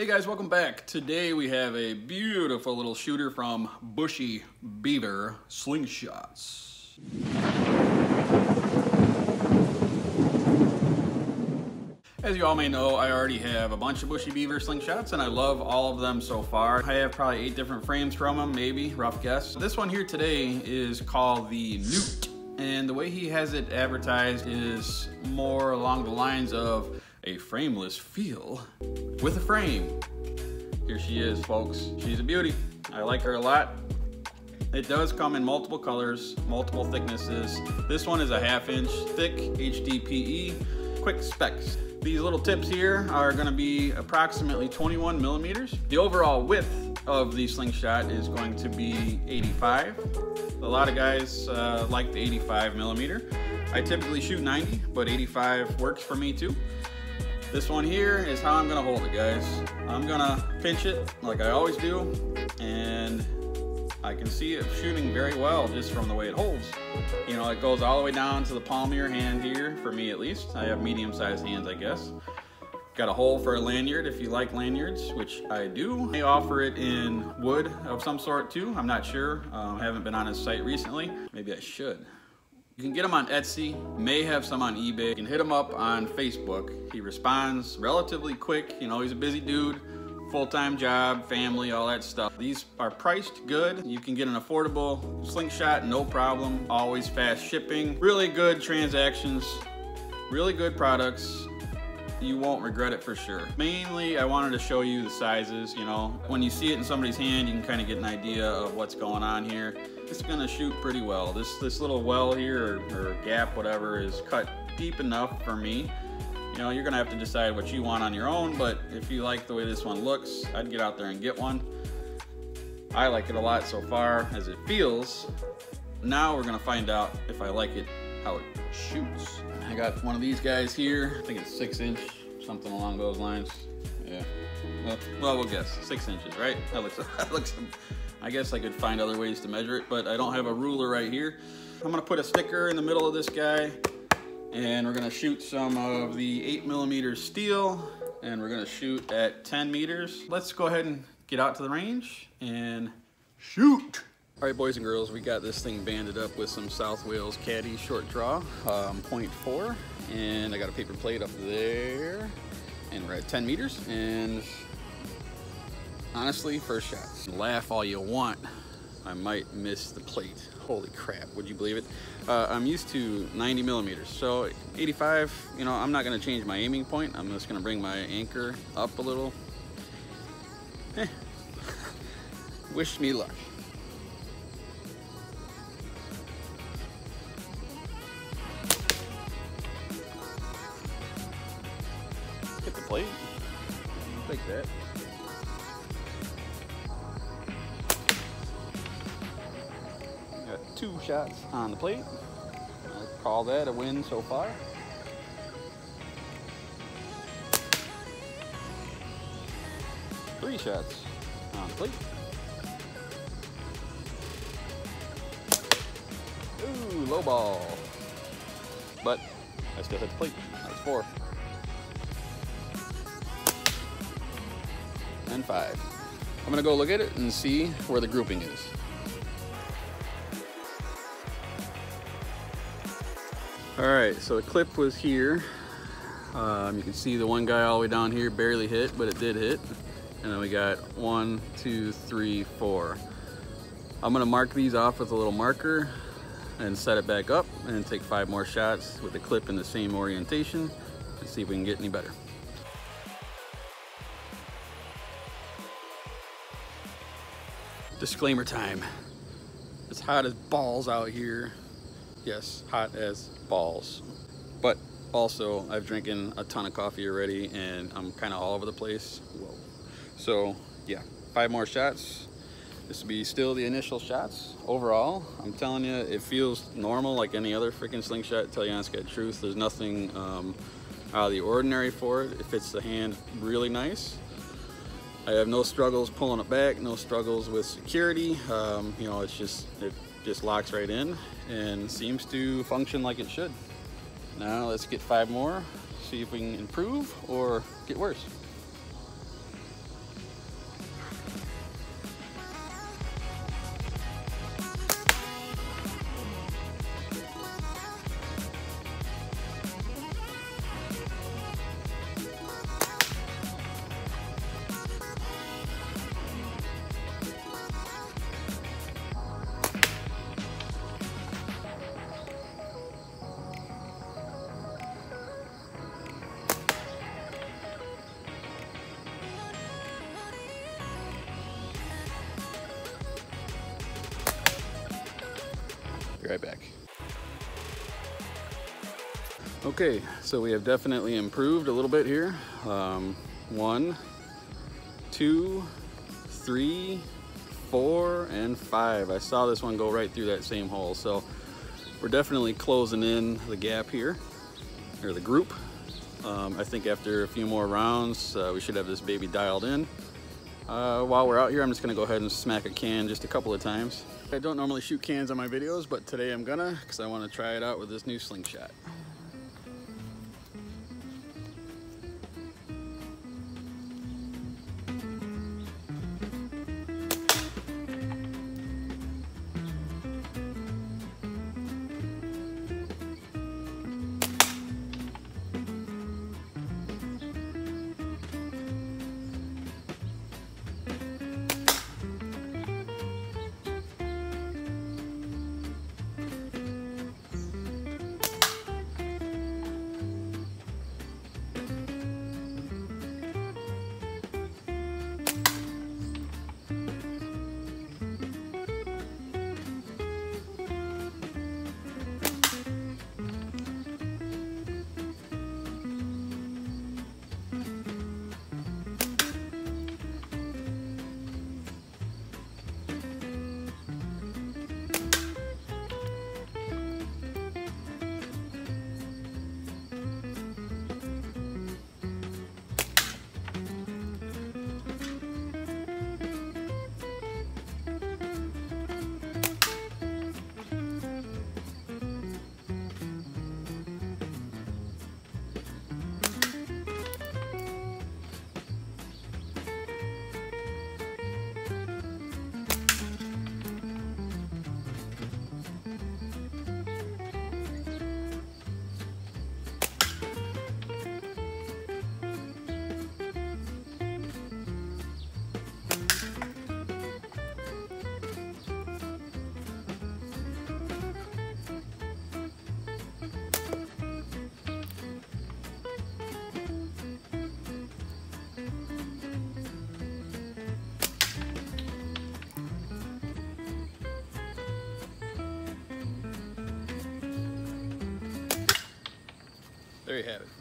Hey guys, welcome back. Today we have a beautiful little shooter from Bushy Beaver Slingshots. As you all may know, I already have a bunch of Bushy Beaver slingshots and I love all of them so far. I have probably eight different frames from them, maybe, rough guess. This one here today is called the Newt. And the way he has it advertised is more along the lines of a frameless feel with a frame. Here she is, folks. She's a beauty. I like her a lot. It does come in multiple colors, multiple thicknesses. This one is a half inch thick HDPE, quick specs. These little tips here are gonna be approximately 21 millimeters. The overall width of the slingshot is going to be 85. A lot of guys uh, like the 85 millimeter. I typically shoot 90, but 85 works for me too. This one here is how I'm gonna hold it, guys. I'm gonna pinch it like I always do, and I can see it shooting very well just from the way it holds. You know, it goes all the way down to the palm of your hand here, for me at least. I have medium-sized hands, I guess. Got a hole for a lanyard if you like lanyards, which I do. They offer it in wood of some sort too. I'm not sure. Um, haven't been on his site recently. Maybe I should. You can get him on Etsy, may have some on eBay. You can hit him up on Facebook. He responds relatively quick. You know, he's a busy dude, full-time job, family, all that stuff. These are priced good. You can get an affordable slingshot, no problem. Always fast shipping. Really good transactions, really good products you won't regret it for sure. Mainly, I wanted to show you the sizes, you know. When you see it in somebody's hand, you can kind of get an idea of what's going on here. It's gonna shoot pretty well. This, this little well here, or, or gap, whatever, is cut deep enough for me. You know, you're gonna have to decide what you want on your own, but if you like the way this one looks, I'd get out there and get one. I like it a lot so far as it feels. Now we're gonna find out if I like it, how it shoots. Got one of these guys here. I think it's six inch, something along those lines. Yeah. Well, well we'll guess six inches, right? That looks, that looks. I guess I could find other ways to measure it, but I don't have a ruler right here. I'm gonna put a sticker in the middle of this guy, and we're gonna shoot some of the eight millimeter steel, and we're gonna shoot at 10 meters. Let's go ahead and get out to the range and shoot. All right, boys and girls, we got this thing banded up with some South Wales Caddy short draw, um, 0.4, and I got a paper plate up there, and we're at 10 meters, and honestly, first shot. Laugh all you want, I might miss the plate. Holy crap, would you believe it? Uh, I'm used to 90 millimeters, so 85, you know, I'm not gonna change my aiming point. I'm just gonna bring my anchor up a little. Eh. Wish me luck. Shots on the plate. I call that a win so far. Three shots on the plate. Ooh, low ball. But I still hit the plate. That's four. and five. I'm gonna go look at it and see where the grouping is. All right, so the clip was here. Um, you can see the one guy all the way down here barely hit, but it did hit. And then we got one, two, three, four. I'm gonna mark these off with a little marker and set it back up and take five more shots with the clip in the same orientation and see if we can get any better. Disclaimer time. It's hot as balls out here. Yes, hot as balls. But also, I've drinking a ton of coffee already and I'm kind of all over the place. Whoa. So, yeah, five more shots. This will be still the initial shots. Overall, I'm telling you, it feels normal like any other freaking slingshot. Tell you honest truth, there's nothing um, out of the ordinary for it. It fits the hand really nice. I have no struggles pulling it back, no struggles with security. Um, you know, it's just, it just locks right in and seems to function like it should. Now let's get five more, see if we can improve or get worse. Right back. Okay, so we have definitely improved a little bit here. Um, one, two, three, four, and five. I saw this one go right through that same hole. So we're definitely closing in the gap here, or the group. Um, I think after a few more rounds, uh, we should have this baby dialed in. Uh, while we're out here, I'm just gonna go ahead and smack a can just a couple of times. I don't normally shoot cans on my videos, but today I'm gonna, because I wanna try it out with this new slingshot. Have it.